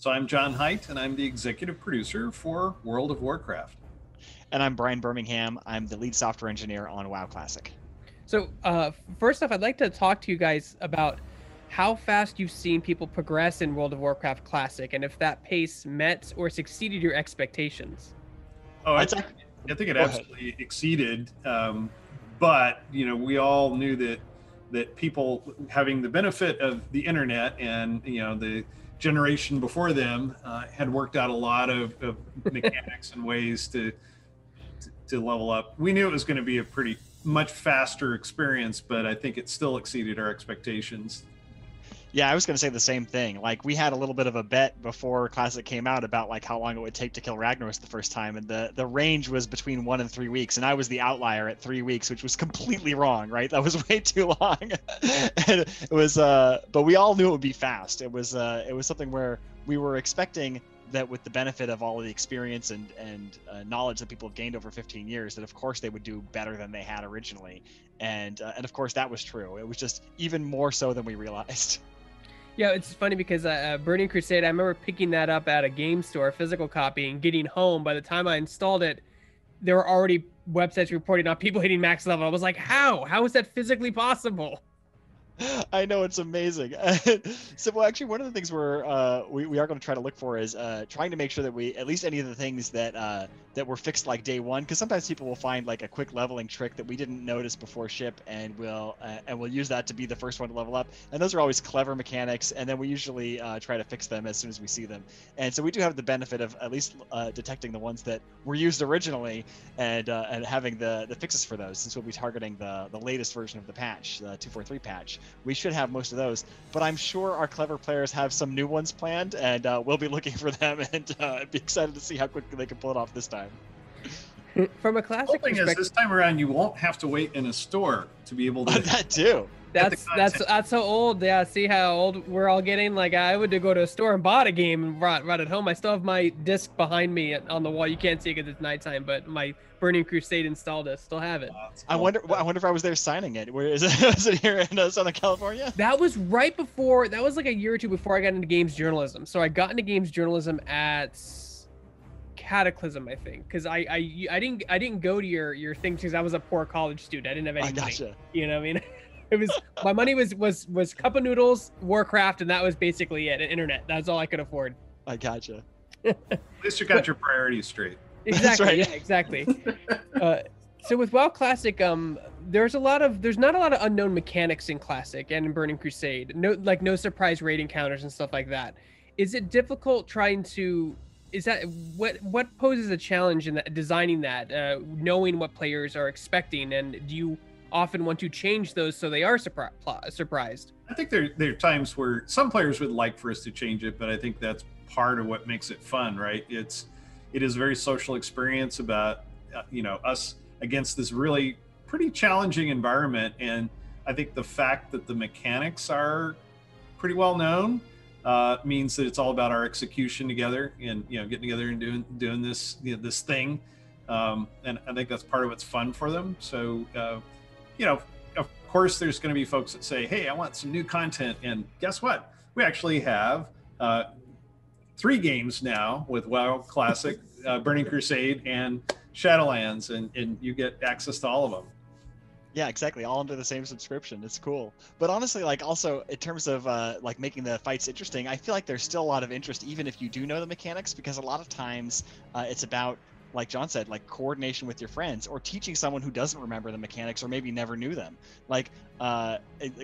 So I'm John Hight, and I'm the executive producer for World of Warcraft. And I'm Brian Birmingham. I'm the lead software engineer on WoW Classic. So, uh, first off, I'd like to talk to you guys about how fast you've seen people progress in World of Warcraft Classic, and if that pace met or succeeded your expectations. Oh, I, think, I think it absolutely exceeded. Um, but you know, we all knew that that people having the benefit of the internet and you know the generation before them uh, had worked out a lot of, of mechanics and ways to, to, to level up. We knew it was going to be a pretty much faster experience, but I think it still exceeded our expectations. Yeah, I was going to say the same thing. Like we had a little bit of a bet before Classic came out about like how long it would take to kill Ragnaros the first time, and the the range was between one and three weeks, and I was the outlier at three weeks, which was completely wrong. Right, that was way too long. and it was, uh, but we all knew it would be fast. It was, uh, it was something where we were expecting that with the benefit of all of the experience and and uh, knowledge that people have gained over 15 years, that of course they would do better than they had originally, and uh, and of course that was true. It was just even more so than we realized. Yeah, it's funny because uh, uh, Burning Crusade, I remember picking that up at a game store, physical copy, and getting home. By the time I installed it, there were already websites reporting on people hitting max level. I was like, how? How is that physically possible? I know it's amazing. so, well, actually, one of the things we're uh, we, we are going to try to look for is uh, trying to make sure that we at least any of the things that uh, that were fixed like day one, because sometimes people will find like a quick leveling trick that we didn't notice before ship, and we'll uh, and we'll use that to be the first one to level up. And those are always clever mechanics, and then we usually uh, try to fix them as soon as we see them. And so we do have the benefit of at least uh, detecting the ones that were used originally, and and having the the fixes for those, since we'll be targeting the the latest version of the patch, the 243 patch we should have most of those. But I'm sure our clever players have some new ones planned, and uh, we'll be looking for them and uh, be excited to see how quickly they can pull it off this time. From a classic the thing is, this time around, you won't have to wait in a store to be able to. that too. That's that's that's so old. Yeah, see how old we're all getting. Like I would go to a store and bought a game and brought brought it home. I still have my disc behind me on the wall. You can't see it because it's nighttime, but my Burning Crusade installed it. Still have it. cool. I wonder. I wonder if I was there signing it. Where is it? was it here in uh, Southern California? That was right before. That was like a year or two before I got into games journalism. So I got into games journalism at Cataclysm, I think, because I, I I didn't I didn't go to your your thing because I was a poor college student. I didn't have any I gotcha. money. You know what I mean? it was my money was was was cup of noodles, Warcraft, and that was basically it. Internet. That's all I could afford. I gotcha. At least you got your priorities straight. Exactly. Right. Yeah. Exactly. uh, so with WoW Classic, um, there's a lot of there's not a lot of unknown mechanics in Classic and in Burning Crusade. No, like no surprise raid encounters and stuff like that. Is it difficult trying to? Is that what what poses a challenge in that, designing that, uh, knowing what players are expecting, and do you often want to change those so they are surpri- surprised. I think there there are times where some players would like for us to change it, but I think that's part of what makes it fun, right? It's it is a very social experience about uh, you know us against this really pretty challenging environment, and I think the fact that the mechanics are pretty well known uh, means that it's all about our execution together and you know getting together and doing doing this you know, this thing. Um, and I think that's part of what's fun for them. So uh, you know, of course, there's going to be folks that say, "Hey, I want some new content," and guess what? We actually have uh, three games now with WoW Classic, uh, Burning Crusade, and Shadowlands, and and you get access to all of them. Yeah, exactly. All under the same subscription. It's cool. But honestly, like also in terms of uh, like making the fights interesting, I feel like there's still a lot of interest even if you do know the mechanics because a lot of times uh, it's about like John said, like coordination with your friends or teaching someone who doesn't remember the mechanics or maybe never knew them. Like, uh,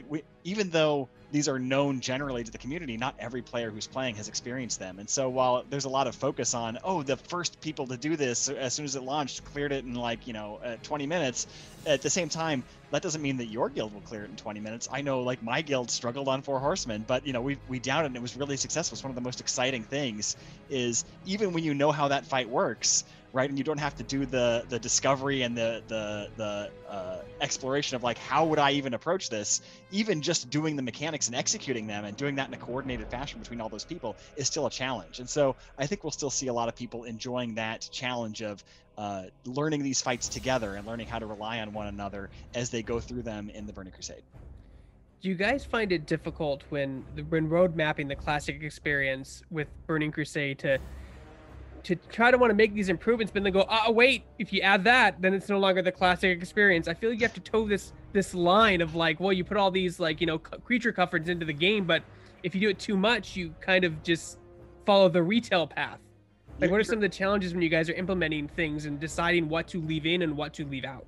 we, even though these are known generally to the community, not every player who's playing has experienced them. And so while there's a lot of focus on, oh, the first people to do this as soon as it launched cleared it in like, you know, uh, 20 minutes, at the same time, that doesn't mean that your guild will clear it in 20 minutes. I know like my guild struggled on Four Horsemen, but you know, we, we downed it and it was really successful. It's one of the most exciting things is even when you know how that fight works, right? And you don't have to do the the discovery and the the the uh, exploration of like how would I even approach this. Even just doing the mechanics and executing them and doing that in a coordinated fashion between all those people is still a challenge. And so I think we'll still see a lot of people enjoying that challenge of uh, learning these fights together and learning how to rely on one another as they go through them in the Burning Crusade. do you guys find it difficult when when road mapping the classic experience with Burning Crusade to to try to want to make these improvements, but then go, oh wait, if you add that, then it's no longer the classic experience. I feel like you have to toe this this line of like, well, you put all these like you know creature comforts into the game, but if you do it too much, you kind of just follow the retail path. Like, what are some of the challenges when you guys are implementing things and deciding what to leave in and what to leave out?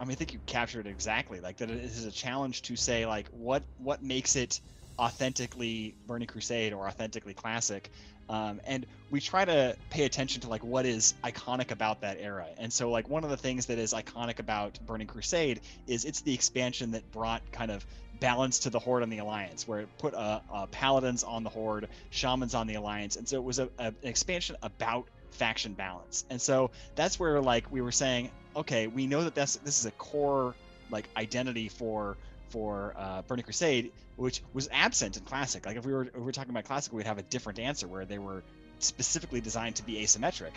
I mean, I think you captured it exactly. Like that, it is a challenge to say like what what makes it authentically Burning Crusade or authentically classic, um, and we try to pay attention to like what is iconic about that era. And so like one of the things that is iconic about Burning Crusade is it's the expansion that brought kind of balance to the Horde and the Alliance, where it put uh, uh, paladins on the Horde, shamans on the Alliance, and so it was a, a, an expansion about faction balance. And so that's where like we were saying, okay, we know that that's this is a core like identity for for uh, Burning Crusade, which was absent in Classic. Like if we were if we were talking about Classic, we'd have a different answer where they were specifically designed to be asymmetric.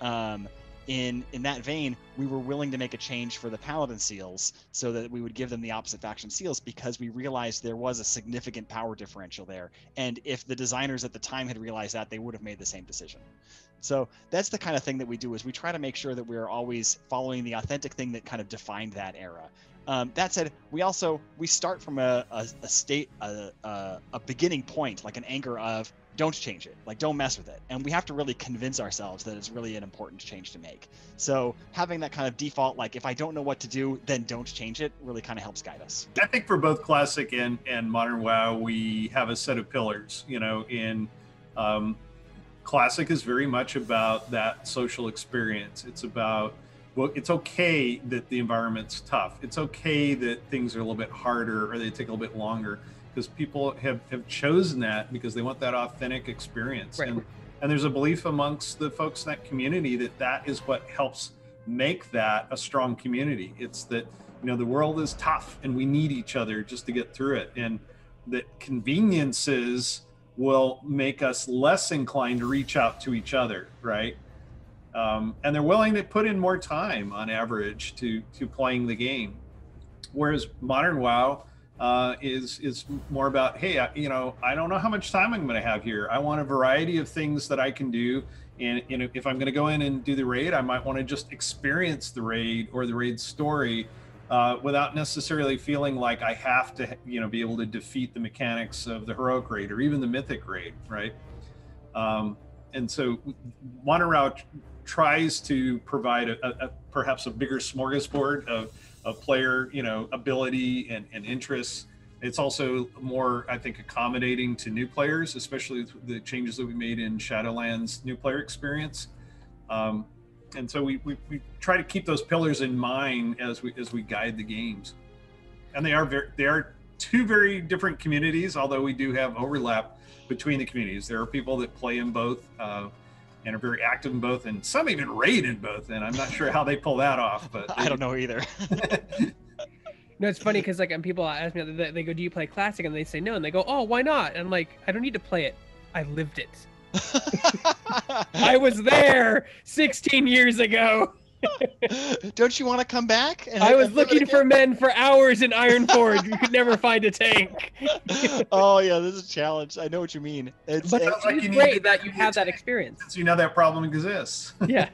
Um, in in that vein, we were willing to make a change for the Paladin seals so that we would give them the opposite faction seals because we realized there was a significant power differential there. And if the designers at the time had realized that, they would have made the same decision. So that's the kind of thing that we do is we try to make sure that we're always following the authentic thing that kind of defined that era. Um, that said, we also we start from a, a, a state a, a, a beginning point, like an anchor of don't change it. Like don't mess with it. And we have to really convince ourselves that it's really an important change to make. So having that kind of default like if i don't know what to do then don't change it really kind of helps guide us. I think for both classic and and modern wow we have a set of pillars you know in um, classic is very much about that social experience. It's about well it's okay that the environment's tough. It's okay that things are a little bit harder or they take a little bit longer because people have, have chosen that because they want that authentic experience. Right. and and there's a belief amongst the folks in that community that that is what helps make that a strong community. It's that you know the world is tough and we need each other just to get through it. And that conveniences will make us less inclined to reach out to each other right um, and they're willing to put in more time on average to to playing the game. Whereas modern wow uh, is is more about hey I, you know i don't know how much time i'm going to have here. I want a variety of things that i can do. And you know, if i'm going to go in and do the raid i might want to just experience the raid or the raid story uh, without necessarily feeling like i have to you know be able to defeat the mechanics of the heroic raid or even the mythic raid right? Um, and so Modern tries to provide a, a, perhaps a bigger smorgasbord of of player, you know, ability and, and interests. It's also more, I think, accommodating to new players, especially the changes that we made in Shadowlands new player experience. Um, and so we, we, we try to keep those pillars in mind as we as we guide the games. And they are very they are two very different communities, although we do have overlap between the communities. There are people that play in both. Uh, and are very active in both, and some even raid in both. And I'm not sure how they pull that off, but I don't know either. no, it's funny because like when people ask me, they go, "Do you play classic?" and they say no, and they go, "Oh, why not?" And I'm like, "I don't need to play it. I lived it. I was there 16 years ago." Don't you want to come back? I was looking for men for hours in Ironforge. you could never find a tank. oh yeah, this is a challenge. I know what you mean. It's, but it's like great that you have that experience. Since you know that problem exists. Yeah.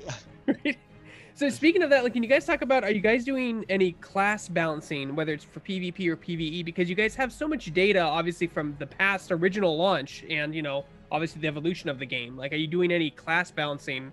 So speaking of that, like, can you guys talk about? Are you guys doing any class balancing, whether it's for PvP or PVE? Because you guys have so much data, obviously from the past original launch, and you know, obviously the evolution of the game. Like, are you doing any class balancing?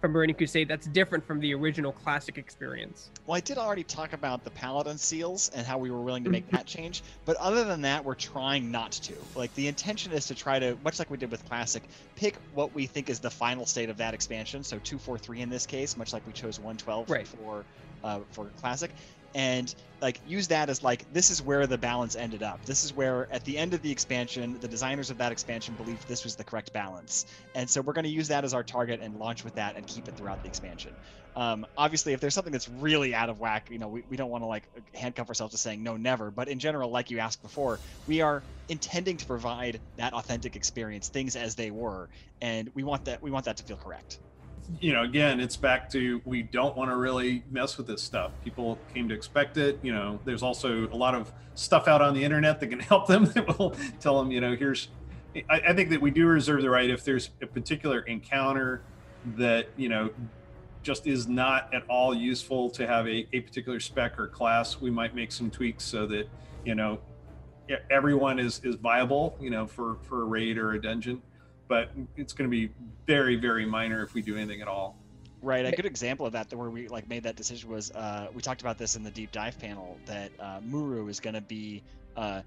From Burning Crusade that's different from the original classic experience. Well, I did already talk about the Paladin seals and how we were willing to make that change, but other than that, we're trying not to. Like the intention is to try to, much like we did with Classic, pick what we think is the final state of that expansion. So two, four, three in this case, much like we chose 112 right. for uh, for Classic, and like use that as like this is where the balance ended up. This is where at the end of the expansion the designers of that expansion believed this was the correct balance. And so we're going to use that as our target and launch with that and keep it throughout the expansion. Um, obviously if there's something that's really out of whack you know we, we don't want to like handcuff ourselves to saying no never. But in general like you asked before we are intending to provide that authentic experience things as they were. And we want that we want that to feel correct you know, again, it's back to we don't want to really mess with this stuff. People came to expect it. You know, there's also a lot of stuff out on the internet that can help them that will tell them, you know, here's. I, I think that we do reserve the right if there's a particular encounter that you know just is not at all useful to have a, a particular spec or class, we might make some tweaks so that you know everyone is is viable, you know, for for a raid or a dungeon. But it's going to be very very minor if we do anything at all. Right. A good example of that, where we like made that decision was uh, we talked about this in the deep dive panel that uh, M'uru is going to be uh,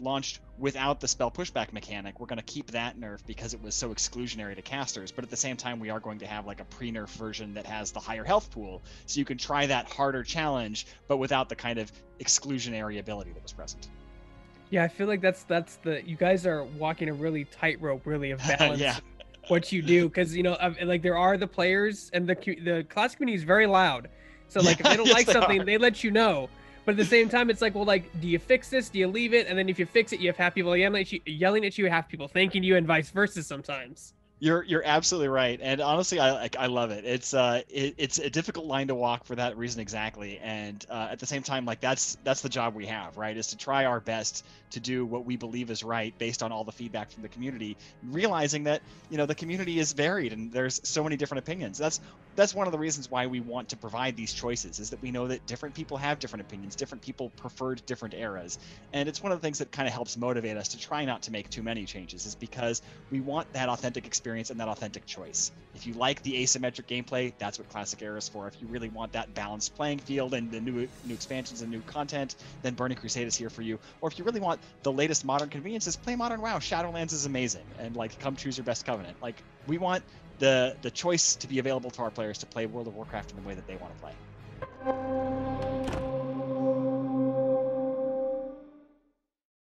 launched without the spell pushback mechanic. We're going to keep that nerf because it was so exclusionary to casters. But at the same time, we are going to have like a pre-nerf version that has the higher health pool, so you can try that harder challenge, but without the kind of exclusionary ability that was present. Yeah, I feel like that's that's the you guys are walking a really tightrope, really of balance. yeah. What you do, because you know, like there are the players, and the the class community is very loud. So like, if they don't yes, like something, they, they let you know but at the same time, it's like, well, like, do you fix this? Do you leave it? And then if you fix it, you have half people yelling at you, yelling at you, half people thanking you, and vice versa sometimes. You're you're absolutely right, and honestly, I like I love it. It's uh it, it's a difficult line to walk for that reason exactly, and uh, at the same time, like that's that's the job we have, right? Is to try our best to do what we believe is right based on all the feedback from the community, realizing that you know the community is varied and there's so many different opinions. That's that's one of the reasons why we want to provide these choices is that we know that different people have different opinions, different people preferred different eras, and it's one of the things that kind of helps motivate us to try not to make too many changes, is because we want that authentic experience and that authentic choice. If you like the asymmetric gameplay, that's what Classic Era is for. If you really want that balanced playing field and the new new expansions and new content, then Burning Crusade is here for you. Or if you really want the latest modern conveniences, play Modern WoW. Shadowlands is amazing, and like come choose your best covenant. Like we want the the choice to be available to our players to play World of Warcraft in the way that they want to play.